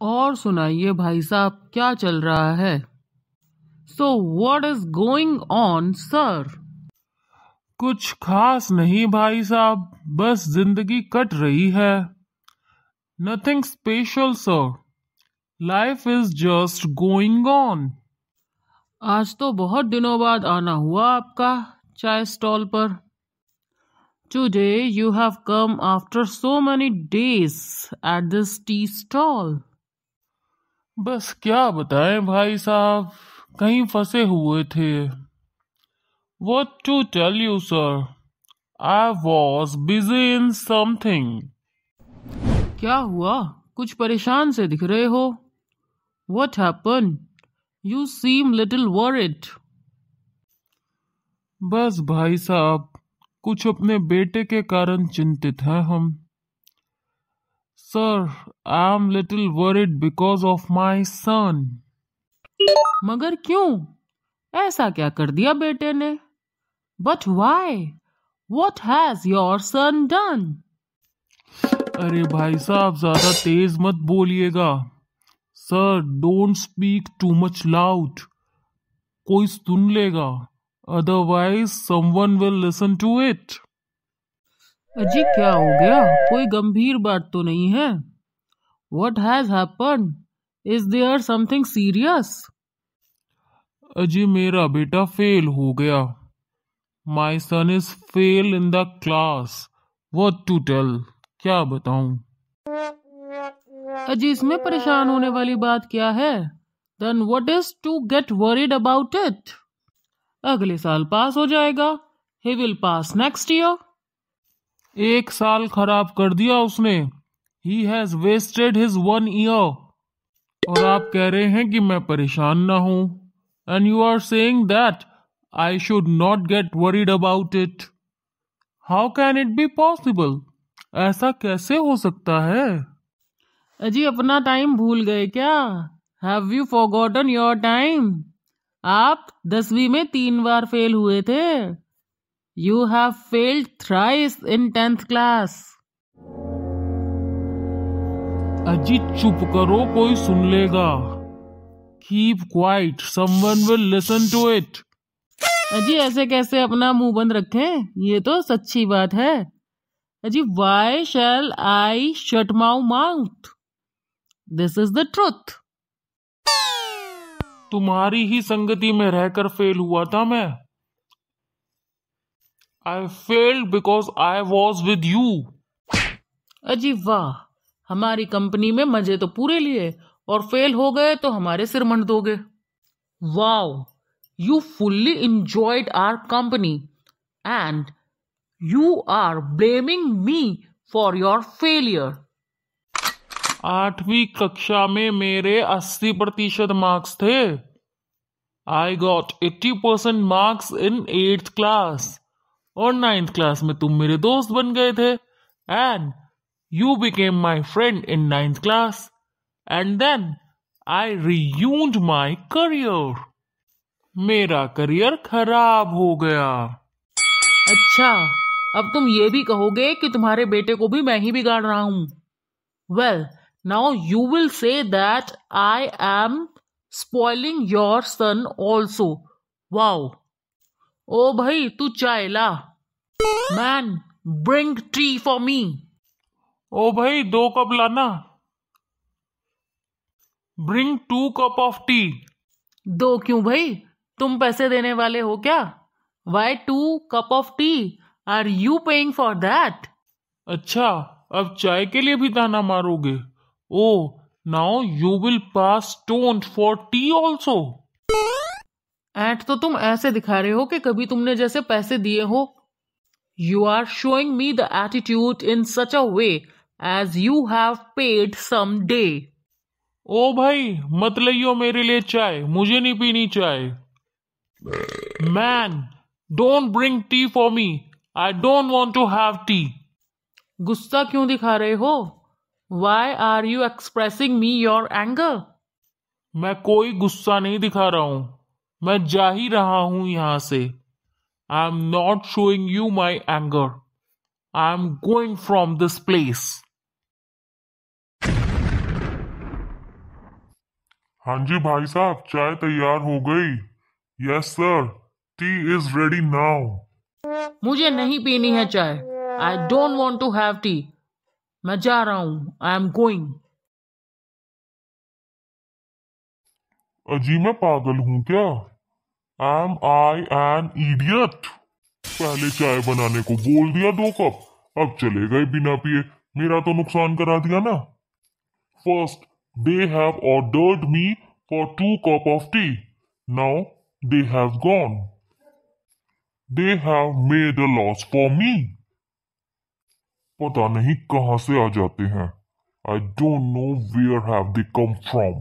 और सुनाइए भाई साहब क्या चल रहा है? So what is going on sir कुछ खास नहीं भाई साहब बस ज़िंदगी कट रही है। Nothing special sir life is just going on आज तो बहुत दिनों बाद आना हुआ आपका चाय स्टॉल पर। Today you have come after so many days at this tea stall बस क्या बताएँ भाई साहब कहीं फंसे हुए थे। What to tell you sir I was busy in something क्या हुआ? कुछ परेशान से दिख रहे हो? What happen you seem little worried बस भाई साहब कुछ अपने बेटे के कारण चिंतित हैं हम। Sir I am little worried because of my son मगर क्यों? ऐसा क्या कर दिया बेटे ने? But why what has your son done अरे भाई साहब ज़्यादा तेज मत बोलिएगा। Sir don't speak too much loud कोई सुन लेगा। Otherwise someone will listen to it अजी क्या हो गया? कोई गंभीर बात तो नहीं है। What has happen is there something serious अजी मेरा बेटा फेल हो गया। My son is fail in the class what to tell क्या बताऊँ? अजी इसमें परेशान होने वाली बात क्या है? Then what is to get worried about it अगले साल पास हो जाएगा। He will pass next year एक साल खराब कर दिया उसने। He has wasted his one year और आप कह रहे हैं कि मैं परेशान ना हूँ। And you are saying that I should not get worried about it how can it be possible ऐसा कैसे हो सकता है? अजी, अपना टाइम भूल गए क्या? Have you forgotten your time आप दसवीं में तीन बार फेल हुए थे। You have failed thrice in tenth class अजी चुप करो कोई सुन लेगा। Keep quiet someone will listen to it अजी ऐसे कैसे अपना मुँह बंद रखें? ये तो सच्ची बात है। अजी why shall I shut mou mouth this is the truth तुम्हारी ही संगति में रहकर फेल हुआ था मैं। I failed because I was with you अजी वाह हमारी कंपनी में मज़े तो पूरे लिए और फेल हो गए तो हमारे सिर मंड दोगे। Wow you fully enjoyed our company and you are blaming me for your failure आठवीं कक्षा में मेरे अस्सी प्रतिशत मार्क्स थे। I got eighty percent marks in eighth class और नाइन्थ क्लास में तुम मेरे दोस्त बन गए थे। And you became my friend in ninth class and then I ruined my career मेरा करियर खराब हो गया। अच्छा अब तुम ये भी कहोगे कि तुम्हारे बेटे को भी मैं ही बिगाड़ रहा हूँ। Well now you will say that I am spoiling your son also Wow. ओ भाई तू चाय ला। Man bring tea for me ओ भाई दो कप लाना। Bring two cup of tea दो क्यों भाई? तुम पैसे देने वाले हो क्या? Why two cup of tea are you paying for that अच्छा अब चाय के लिए भी ताना मारोगे। Oh now you will pass stone for tea also. And तो तुम ऐसे दिखा रहे हो कि कभी तुमने जैसे पैसे दिए हो। You are showing me the attitude in such a way as you have paid some day ओ भाई मत लियो मेरे लिए चाय मुझे नहीं पीनी चाय। Man don't bring tea for me I don't want to have tea गुस्सा क्यों दिखा रहे हो? Why are you expressing me your anger मैं कोई गुस्सा नहीं दिखा रहा हूँ। मैं जा ही रहा हूँ यहाँ से। I am not showing you my anger I am going from this place हाँ जी भाई साहब चाय तैयार हो गई। Yes sir tea is ready now मुझे नहीं पीनी है चाय। I don't want to have tea मैं जा रहा हूँ। आई एम गोइंग अजी मैं पागल हूँ क्या? एम आई एन इडियट पहले चाय बनाने को बोल दिया दो कप। अब चले गए बिना पिए। मेरा तो नुकसान करा दिया ना। First they have ordered me for two cup of tea now they have gone they have made a loss for me पता नहीं कहाँ से आ जाते हैं। I don't know where have they come from